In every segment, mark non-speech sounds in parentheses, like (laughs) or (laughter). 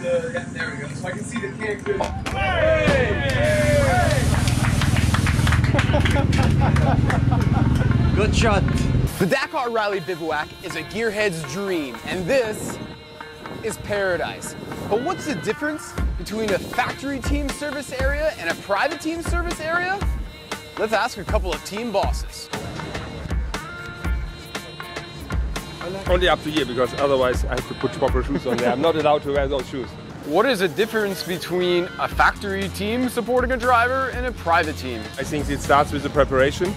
the, yeah, there we go. So I can see the can good. Good shot. The Dakar Rally Bivouac is a gearhead's dream, and this is paradise. But what's the difference between a factory team service area and a private team service area? Let's ask a couple of team bosses. Only up to here because otherwise I have to put proper shoes on there. I'm not allowed to wear those shoes. What is the difference between a factory team supporting a driver and a private team? I think it starts with the preparation.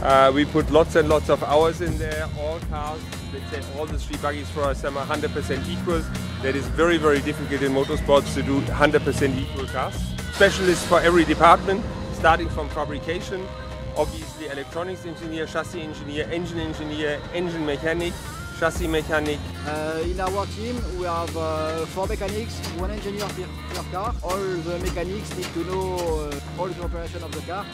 Uh, we put lots and lots of hours in there. All cars, let's say all the three buggies for us are 100% equal. That is very, very difficult in motorsports to do 100% equal cars. Specialists for every department, starting from fabrication, obviously electronics engineer, chassis engineer, engine engineer, engine mechanic, chassis mechanic. Uh, in our team, we have uh, four mechanics, one engineer per, per, car. All the mechanics need to know uh, all the operation of the car.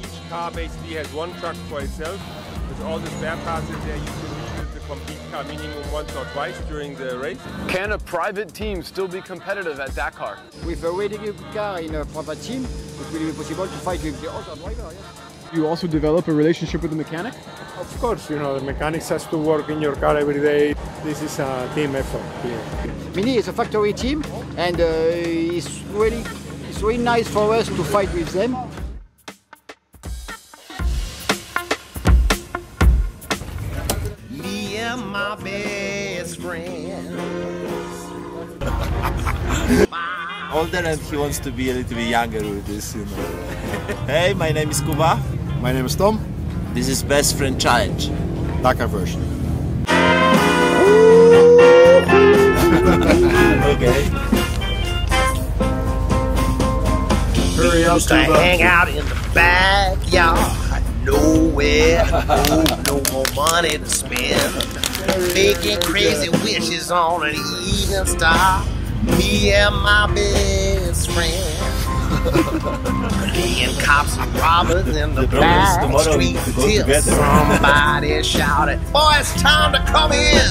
Each car basically has one truck for itself. With all the spare parts in there, you can reuse the complete car minimum once or twice during the race. Can a private team still be competitive at Dakar? With a really good car in a private team, it will be possible to fight with the other driver, yes. You also develop a relationship with the mechanic? Of course, you know, the mechanics has to work in your car every day. This is a team effort here. Mini is a factory team and uh, it's really it's really nice for us to fight with them. Me and my best friend. Older and he wants to be a little bit younger with this, you know. hey, my name is Kuba. My name is Tom. This is Best Friend Challenge. Dakar version. (laughs) okay. Hurry up, to hang out in the backyard. Nowhere, no, no more money to spend. Making crazy wishes on an evening star. Me and my best friend. Being cops and robbers in the back street till somebody shouted, Boy, it's time to come in.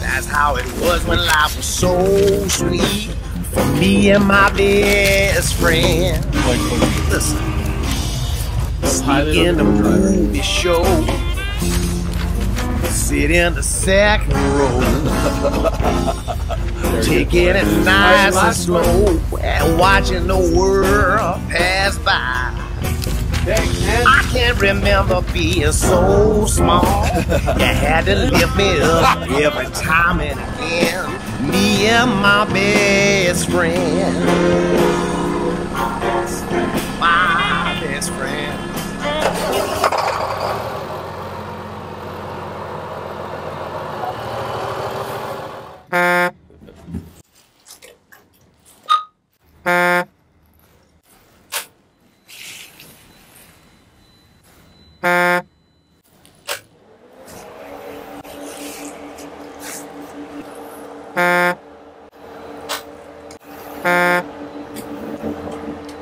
That's how it was when life was so sweet for me and my best friend. Listen, sneak in the movie show, sit in the second row, (laughs) taking it nice and slow, and watching the world pass by. I can't remember being so small. You had to lift me up every time and again. Me and my best friend.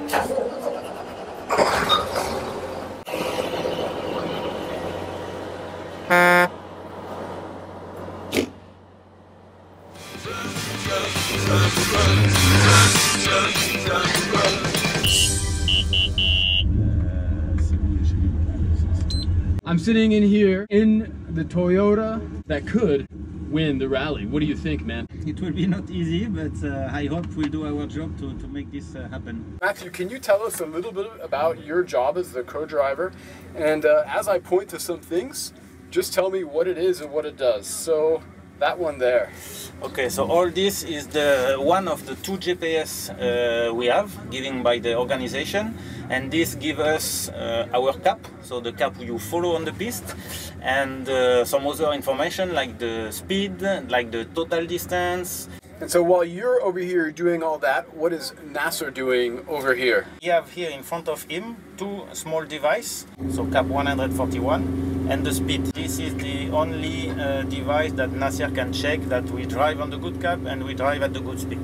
I'm sitting in here in the Toyota that could win the rally. What do you think, man? It will be not easy, but uh, I hope we'll do our job to, to make this uh, happen. Matthew, can you tell us a little bit about your job as the co-driver? And uh, as I point to some things, just tell me what it is and what it does. So that one there. Okay, so all this is the one of the two GPS uh, we have given by the organization, and this gives us uh, our cap, so the cap you follow on the piste, and uh, some other information like the speed, like the total distance. And so while you're over here doing all that, what is Nasser doing over here? We have here in front of him two small devices, so cap 141 and the speed. This is the only uh, device that Nasser can check that we drive on the good cap and we drive at the good speed.